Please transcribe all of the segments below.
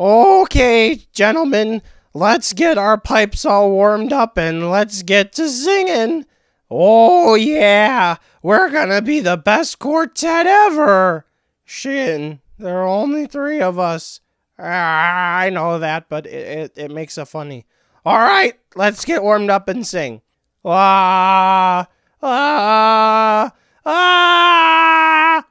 Okay, gentlemen, let's get our pipes all warmed up and let's get to singing. Oh, yeah, we're gonna be the best quartet ever. Shin, there are only three of us. Ah, I know that, but it, it, it makes it funny. All right, let's get warmed up and sing. Ah, ah, ah.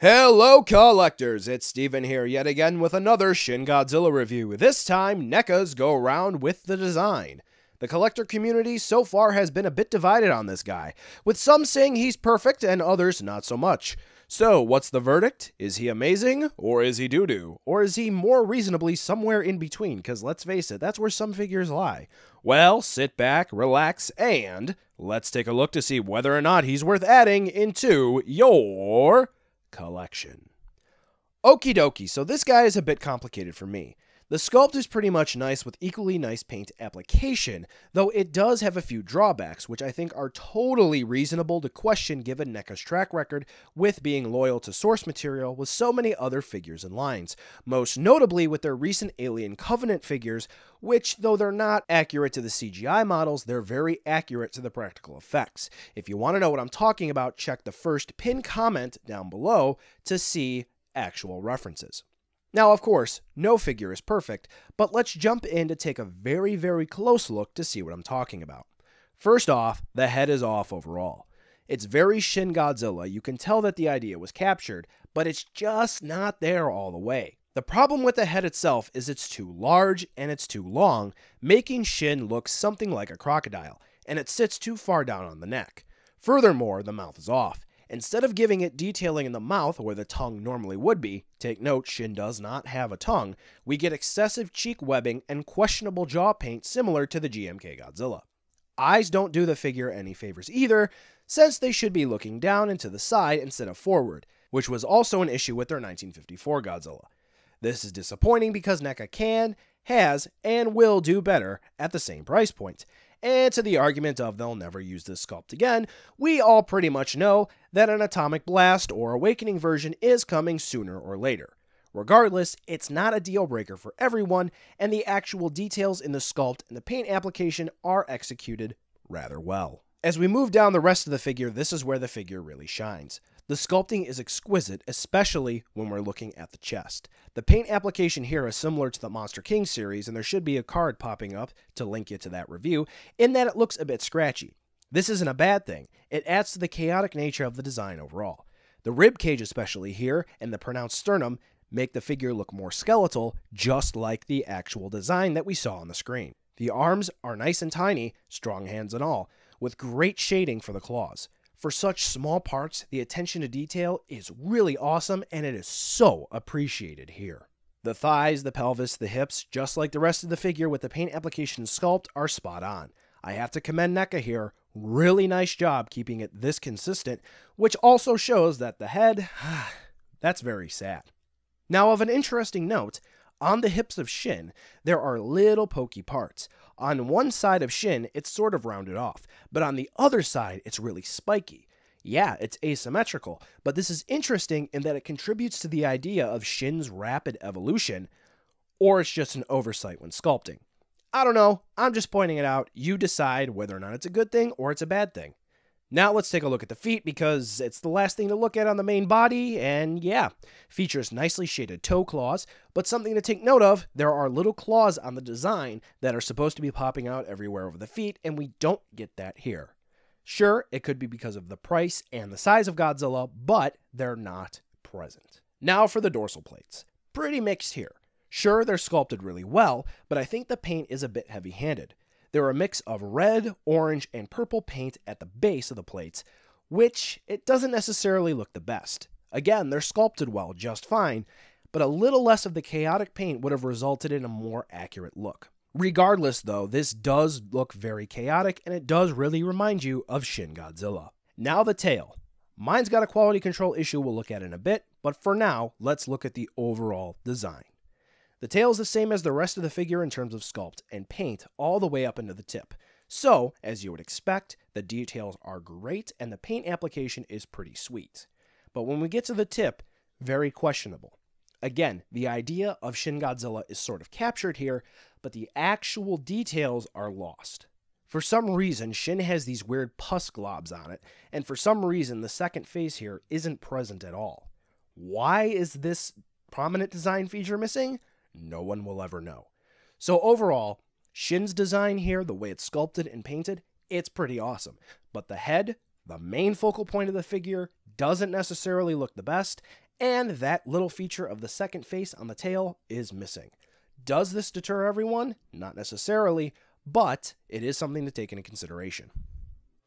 Hello, collectors! It's Steven here yet again with another Shin Godzilla review. This time, NECA's go around with the design. The collector community so far has been a bit divided on this guy, with some saying he's perfect and others not so much. So, what's the verdict? Is he amazing, or is he doo doo? Or is he more reasonably somewhere in between? Because let's face it, that's where some figures lie. Well, sit back, relax, and let's take a look to see whether or not he's worth adding into your collection. Okie dokie, so this guy is a bit complicated for me. The sculpt is pretty much nice with equally nice paint application, though it does have a few drawbacks, which I think are totally reasonable to question given NECA's track record with being loyal to source material with so many other figures and lines, most notably with their recent Alien Covenant figures, which, though they're not accurate to the CGI models, they're very accurate to the practical effects. If you want to know what I'm talking about, check the first pin comment down below to see actual references. Now, of course, no figure is perfect, but let's jump in to take a very, very close look to see what I'm talking about. First off, the head is off overall. It's very Shin Godzilla, you can tell that the idea was captured, but it's just not there all the way. The problem with the head itself is it's too large and it's too long, making Shin look something like a crocodile, and it sits too far down on the neck. Furthermore, the mouth is off. Instead of giving it detailing in the mouth where the tongue normally would be, take note Shin does not have a tongue, we get excessive cheek webbing and questionable jaw paint similar to the GMK Godzilla. Eyes don't do the figure any favors either, since they should be looking down and to the side instead of forward, which was also an issue with their 1954 Godzilla. This is disappointing because NECA can, has, and will do better at the same price point, and to the argument of they'll never use this sculpt again, we all pretty much know that an Atomic Blast or Awakening version is coming sooner or later. Regardless, it's not a deal breaker for everyone, and the actual details in the sculpt and the paint application are executed rather well. As we move down the rest of the figure, this is where the figure really shines. The sculpting is exquisite, especially when we're looking at the chest. The paint application here is similar to the Monster King series, and there should be a card popping up to link you to that review, in that it looks a bit scratchy. This isn't a bad thing, it adds to the chaotic nature of the design overall. The rib cage, especially here, and the pronounced sternum make the figure look more skeletal, just like the actual design that we saw on the screen. The arms are nice and tiny, strong hands and all, with great shading for the claws. For such small parts, the attention to detail is really awesome and it is so appreciated here. The thighs, the pelvis, the hips, just like the rest of the figure with the paint application sculpt, are spot on. I have to commend NECA here. Really nice job keeping it this consistent, which also shows that the head, that's very sad. Now, of an interesting note, on the hips of Shin, there are little pokey parts. On one side of Shin, it's sort of rounded off, but on the other side, it's really spiky. Yeah, it's asymmetrical, but this is interesting in that it contributes to the idea of Shin's rapid evolution, or it's just an oversight when sculpting. I don't know, I'm just pointing it out. You decide whether or not it's a good thing or it's a bad thing. Now let's take a look at the feet because it's the last thing to look at on the main body, and yeah, features nicely shaded toe claws, but something to take note of, there are little claws on the design that are supposed to be popping out everywhere over the feet, and we don't get that here. Sure, it could be because of the price and the size of Godzilla, but they're not present. Now for the dorsal plates. Pretty mixed here. Sure, they're sculpted really well, but I think the paint is a bit heavy handed. They're a mix of red, orange, and purple paint at the base of the plates, which it doesn't necessarily look the best. Again, they're sculpted well just fine, but a little less of the chaotic paint would have resulted in a more accurate look. Regardless, though, this does look very chaotic and it does really remind you of Shin Godzilla. Now, the tail. Mine's got a quality control issue we'll look at in a bit, but for now, let's look at the overall design. The tail is the same as the rest of the figure in terms of sculpt and paint all the way up into the tip. So, as you would expect, the details are great and the paint application is pretty sweet. but when we get to the tip, very questionable. Again, the idea of Shin Godzilla is sort of captured here, but the actual details are lost. For some reason, Shin has these weird pus globs on it, and for some reason, the second face here isn't present at all. Why is this prominent design feature missing? No one will ever know. So, overall, Shin's design here, the way it's sculpted and painted, it's pretty awesome. But the head, the main focal point of the figure, doesn't necessarily look the best, and that little feature of the second face on the tail is missing. Does this deter everyone? Not necessarily, but it is something to take into consideration.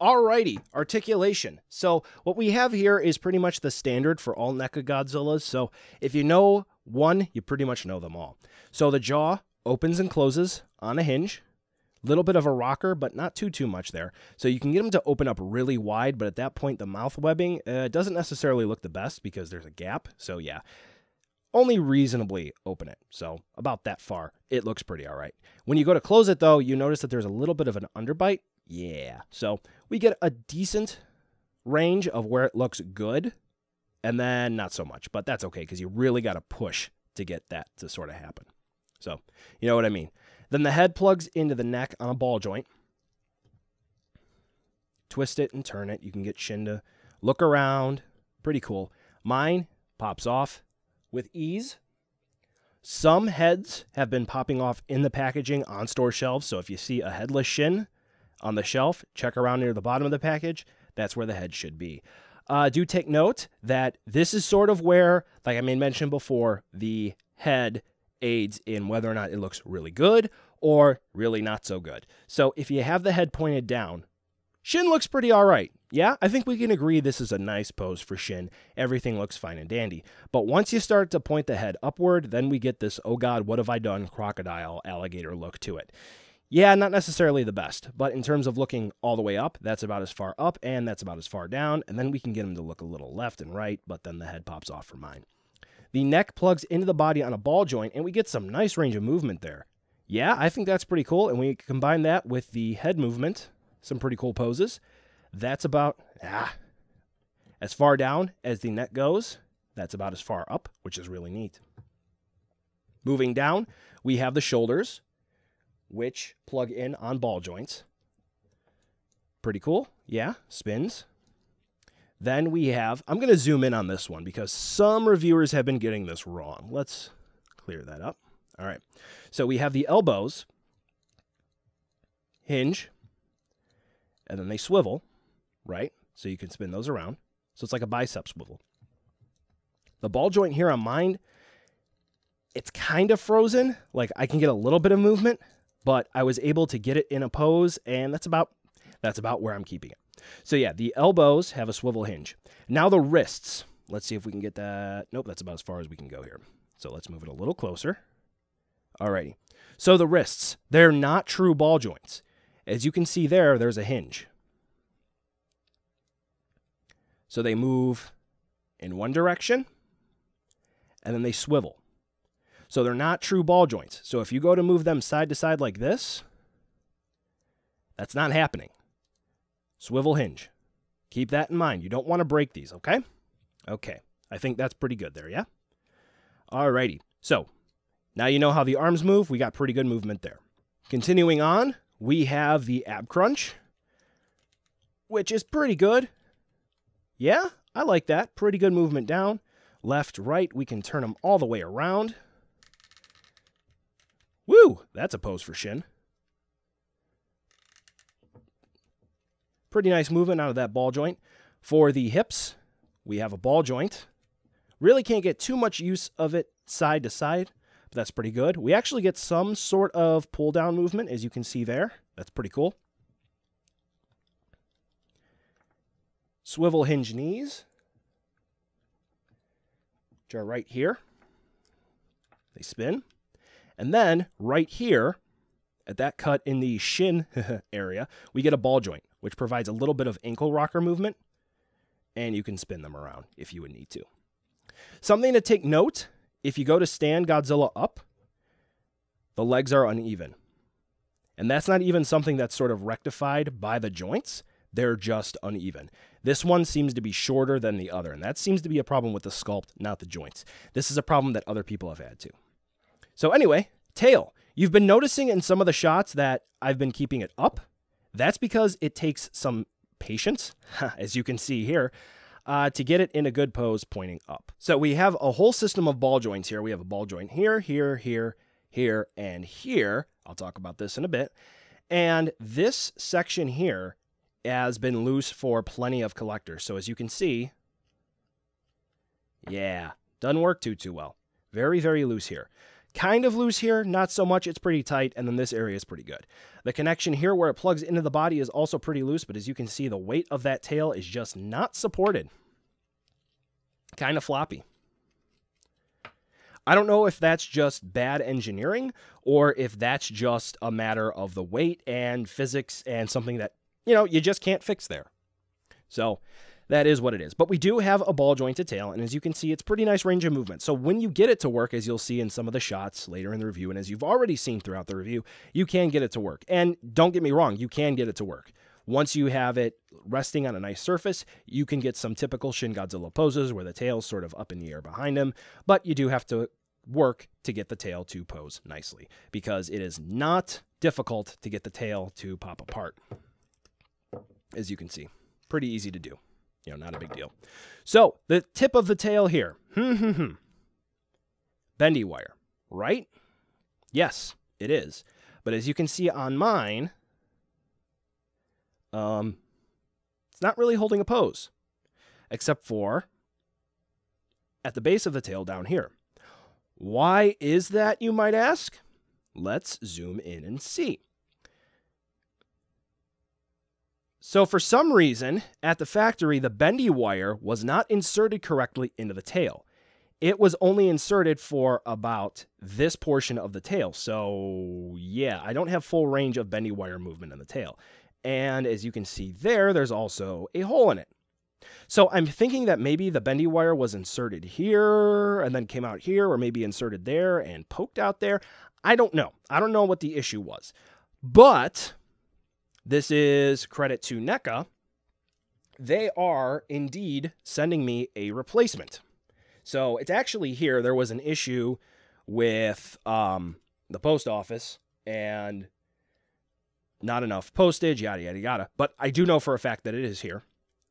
Alrighty, articulation. So what we have here is pretty much the standard for all NECA Godzillas. So if you know one, you pretty much know them all. So the jaw opens and closes on a hinge. Little bit of a rocker, but not too too much there. So you can get them to open up really wide, but at that point the mouth webbing uh, doesn't necessarily look the best because there's a gap. So yeah, only reasonably open it. So about that far, it looks pretty all right. When you go to close it though, you notice that there's a little bit of an underbite. Yeah. So we get a decent range of where it looks good and then not so much, but that's okay because you really got to push to get that to sort of happen. So, you know what I mean. Then the head plugs into the neck on a ball joint. Twist it and turn it. You can get Shin to look around. Pretty cool. Mine pops off with ease. Some heads have been popping off in the packaging on store shelves. So if you see a headless Shin on the shelf, check around near the bottom of the package. That's where the head should be. Uh, do take note that this is sort of where, like I made mention before, the head aids in whether or not it looks really good or really not so good. So if you have the head pointed down, Shin looks pretty all right. Yeah, I think we can agree this is a nice pose for Shin. Everything looks fine and dandy. But once you start to point the head upward, then we get this, oh God, what have I done, crocodile, alligator look to it. Yeah, not necessarily the best, but in terms of looking all the way up, that's about as far up and that's about as far down. And then we can get him to look a little left and right, but then the head pops off for mine. The neck plugs into the body on a ball joint, and we get some nice range of movement there. Yeah, I think that's pretty cool. And we combine that with the head movement, some pretty cool poses. That's about ah, as far down as the neck goes. That's about as far up, which is really neat. Moving down, we have the shoulders, which plug in on ball joints. Pretty cool. Yeah, spins. Then we have, I'm going to zoom in on this one because some reviewers have been getting this wrong. Let's clear that up. All right. So we have the elbows hinge and then they swivel, right? So you can spin those around. So it's like a bicep swivel. The ball joint here on mine, it's kind of frozen. Like I can get a little bit of movement, but I was able to get it in a pose and that's about that's about where I'm keeping it. So yeah, the elbows have a swivel hinge. Now the wrists. Let's see if we can get that. Nope, that's about as far as we can go here. So let's move it a little closer. Alrighty. So the wrists, they're not true ball joints. As you can see there, there's a hinge. So they move in one direction and then they swivel. So they're not true ball joints. So if you go to move them side to side like this, that's not happening. Swivel hinge. Keep that in mind. You don't want to break these, okay? Okay. I think that's pretty good there, yeah? Alrighty. So, now you know how the arms move. We got pretty good movement there. Continuing on, we have the ab crunch, which is pretty good. Yeah, I like that. Pretty good movement down. Left, right, we can turn them all the way around. Woo, that's a pose for Shin. Pretty nice movement out of that ball joint. For the hips, we have a ball joint. Really can't get too much use of it side to side, but that's pretty good. We actually get some sort of pull down movement, as you can see there. That's pretty cool. Swivel hinge knees, which are right here. They spin. And then right here, at that cut in the shin area, we get a ball joint which provides a little bit of ankle rocker movement, and you can spin them around if you would need to. Something to take note if you go to stand Godzilla up, the legs are uneven. And that's not even something that's sort of rectified by the joints. they're just uneven. This one seems to be shorter than the other, and that seems to be a problem with the sculpt, not the joints. This is a problem that other people have had too. So, anyway, tail. You've been noticing in some of the shots that I've been keeping it up. That's because it takes some patience, as you can see here, uh, to get it in a good pose pointing up. So we have a whole system of ball joints here. We have a ball joint here, here, here, here, and here. I'll talk about this in a bit. And this section here has been loose for plenty of collectors. So as you can see, yeah, doesn't work too, too well. Very, very loose here. Kind of loose here, not so much. It's pretty tight, and then this area is pretty good. The connection here where it plugs into the body is also pretty loose, but as you can see, the weight of that tail is just not supported. Kind of floppy. I don't know if that's just bad engineering or if that's just a matter of the weight and physics and something that, you know, you just can't fix there. So that is what it is. But we do have a ball jointed tail, and as you can see, it's pretty nice range of movement. So when you get it to work, as you'll see in some of the shots later in the review, and as you've already seen throughout the review, you can get it to work. And don't get me wrong, you can get it to work. Once you have it resting on a nice surface, you can get some typical Shin Godzilla poses where the tail's sort of up in the air behind him, but you do have to work to get the tail to pose nicely because it is not difficult to get the tail to pop apart. As you can see, pretty easy to do. You know, not a big deal. So, the tip of the tail here. Hmm, hmm, hmm. Bendy wire, right? Yes, it is. But as you can see on mine, um, it's not really holding a pose, except for at the base of the tail down here. Why is that, you might ask? Let's zoom in and see. So, for some reason, at the factory, the bendy wire was not inserted correctly into the tail. It was only inserted for about this portion of the tail. So, yeah, I don't have full range of bendy wire movement in the tail. And as you can see there, there's also a hole in it. So I'm thinking that maybe the bendy wire was inserted here and then came out here, or maybe inserted there and poked out there. I don't know. I don't know what the issue was. But this is credit to NECA. They are indeed sending me a replacement. So it's actually here. There was an issue with um, the post office and not enough postage, yada, yada, yada. But I do know for a fact that it is here.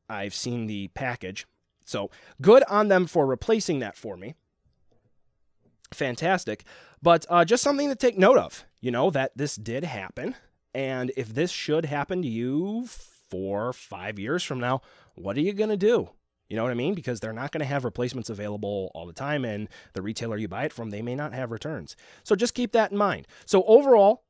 I've seen the package. So good on them for replacing that for me. Fantastic. But uh, just something to take note of, you know, that this did happen. And if this should happen to you four, five years from now, what are you going to do? You know what I mean? Because they're not going to have replacements available all the time, and the retailer you buy it from, they may not have returns. So just keep that in mind. So overall,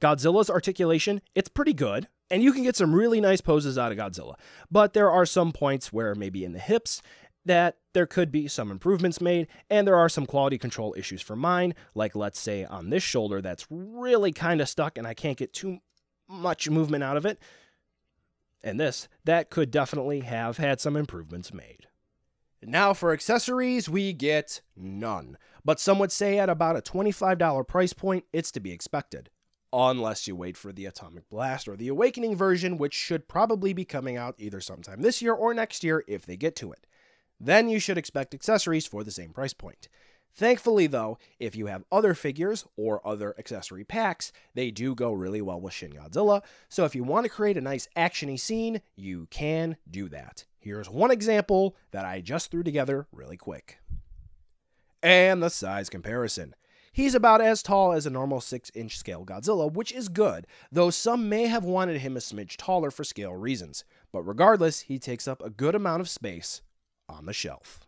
Godzilla's articulation, it's pretty good, and you can get some really nice poses out of Godzilla. But there are some points where maybe in the hips that there could be some improvements made, and there are some quality control issues for mine, like let's say on this shoulder that's really kind of stuck and I can't get too much movement out of it. And this, that could definitely have had some improvements made. Now for accessories, we get none. But some would say at about a $25 price point, it's to be expected. Unless you wait for the Atomic Blast or the Awakening version, which should probably be coming out either sometime this year or next year if they get to it. Then you should expect accessories for the same price point. Thankfully, though, if you have other figures or other accessory packs, they do go really well with Shin Godzilla. So if you want to create a nice actiony scene, you can do that. Here's one example that I just threw together really quick. And the size comparison. He's about as tall as a normal 6 inch scale Godzilla, which is good, though some may have wanted him a smidge taller for scale reasons. But regardless, he takes up a good amount of space on the shelf.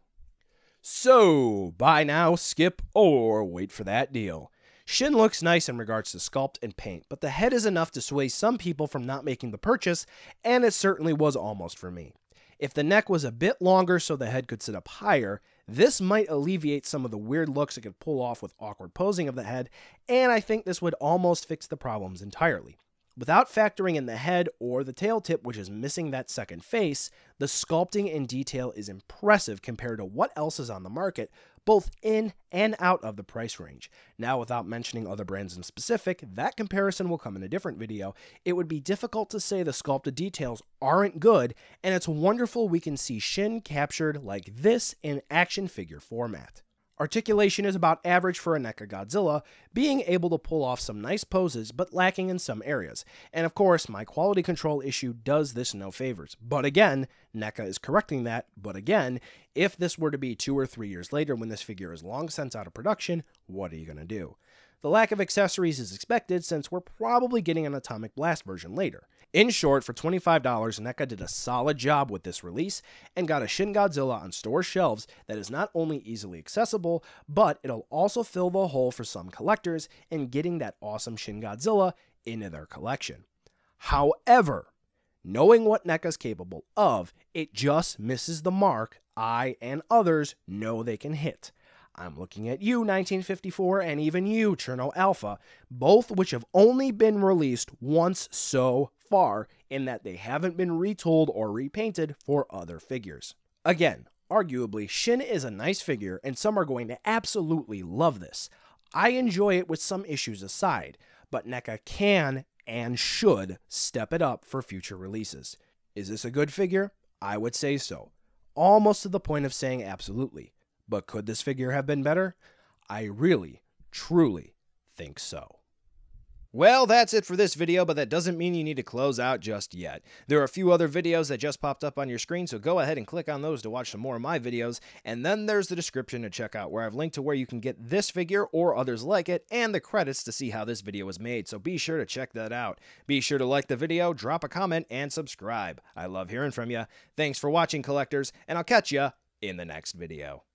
So, buy now, skip, or wait for that deal. Shin looks nice in regards to sculpt and paint, but the head is enough to sway some people from not making the purchase, and it certainly was almost for me. If the neck was a bit longer so the head could sit up higher, this might alleviate some of the weird looks it could pull off with awkward posing of the head, and I think this would almost fix the problems entirely. Without factoring in the head or the tail tip, which is missing that second face, the sculpting and detail is impressive compared to what else is on the market, both in and out of the price range. Now, without mentioning other brands in specific, that comparison will come in a different video. It would be difficult to say the sculpted details aren't good, and it's wonderful we can see Shin captured like this in action figure format. Articulation is about average for a NECA Godzilla, being able to pull off some nice poses but lacking in some areas. And of course, my quality control issue does this no favors. But again, NECA is correcting that. But again, if this were to be two or three years later when this figure is long since out of production, what are you going to do? The lack of accessories is expected since we're probably getting an Atomic Blast version later. In short, for $25, NECA did a solid job with this release and got a Shin Godzilla on store shelves that is not only easily accessible, but it'll also fill the hole for some collectors in getting that awesome Shin Godzilla into their collection. However, knowing what NECA's capable of, it just misses the mark I and others know they can hit. I'm looking at you, 1954, and even you, Cherno Alpha, both which have only been released once so far, in that they haven't been retooled or repainted for other figures. Again, arguably, Shin is a nice figure, and some are going to absolutely love this. I enjoy it with some issues aside, but NECA can and should step it up for future releases. Is this a good figure? I would say so. Almost to the point of saying absolutely. But could this figure have been better? I really, truly think so. Well, that's it for this video, but that doesn't mean you need to close out just yet. There are a few other videos that just popped up on your screen, so go ahead and click on those to watch some more of my videos, and then there's the description to check out, where I've linked to where you can get this figure or others like it, and the credits to see how this video was made, so be sure to check that out. Be sure to like the video, drop a comment, and subscribe. I love hearing from you. Thanks for watching, collectors, and I'll catch you in the next video.